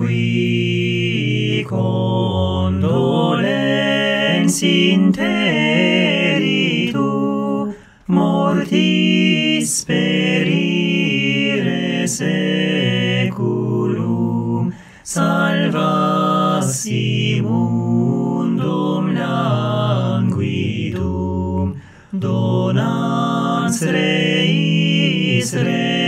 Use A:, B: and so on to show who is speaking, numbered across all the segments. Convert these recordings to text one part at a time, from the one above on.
A: qui condolens in teritu mortis perire seculum salvasi mundum languidum donans reis reis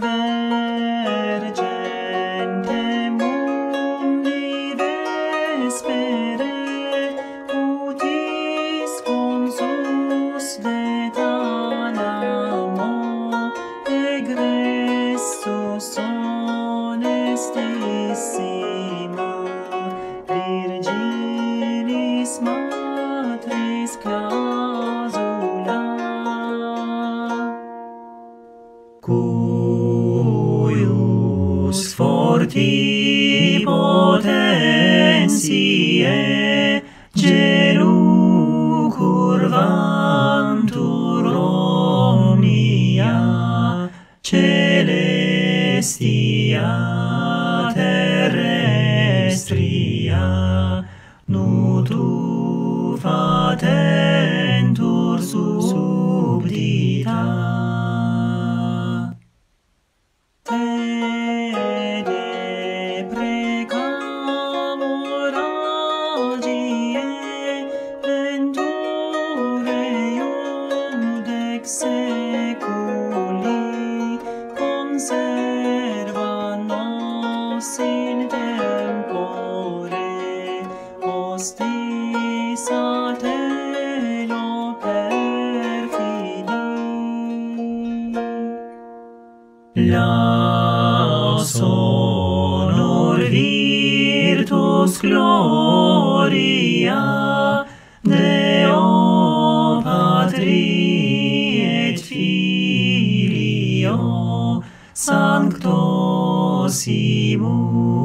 A: Virgen te mundi vespere utis consus de tanamo egressus honestissima. Virginis matris claus forti potentiae genu curvantur omnia celestia terrestria nutu fatentur subdita. seculi conserva nos in tempore hostis a telo perfidi Laus honor virtus gloria de Sancto Simul.